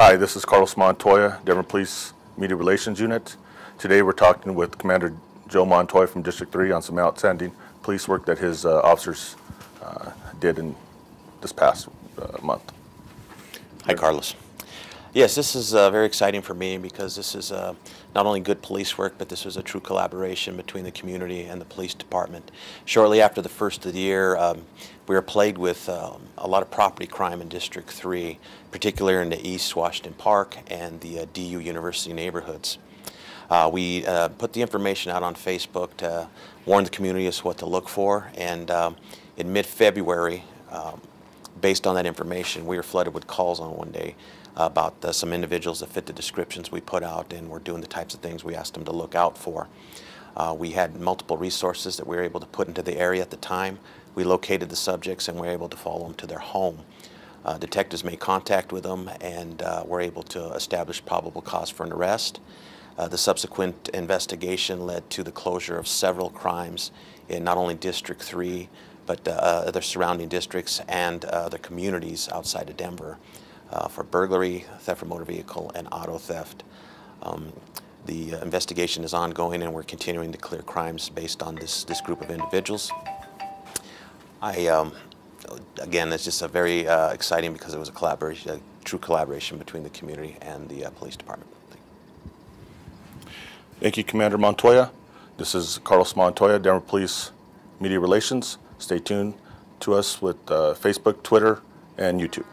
Hi, this is Carlos Montoya, Denver Police Media Relations Unit. Today we're talking with Commander Joe Montoya from District 3 on some outstanding police work that his uh, officers uh, did in this past uh, month. Hi, Carlos. Yes, this is uh, very exciting for me because this is uh, not only good police work, but this was a true collaboration between the community and the police department. Shortly after the first of the year, um, we were plagued with um, a lot of property crime in District 3, particularly in the East Washington Park and the uh, DU University neighborhoods. Uh, we uh, put the information out on Facebook to warn the community as to what to look for, and um, in mid-February, um, based on that information, we were flooded with calls on one day about uh, some individuals that fit the descriptions we put out and were doing the types of things we asked them to look out for. Uh, we had multiple resources that we were able to put into the area at the time. We located the subjects and were able to follow them to their home. Uh, detectives made contact with them and uh, were able to establish probable cause for an arrest. Uh, the subsequent investigation led to the closure of several crimes in not only District 3, but uh, other surrounding districts and uh, the communities outside of Denver uh, for burglary, theft from motor vehicle, and auto theft. Um, the investigation is ongoing and we're continuing to clear crimes based on this, this group of individuals. I, um, again, it's just a very uh, exciting because it was a collaboration, a true collaboration between the community and the uh, police department. Thank you, Commander Montoya. This is Carlos Montoya, Denver Police Media Relations. Stay tuned to us with uh, Facebook, Twitter, and YouTube.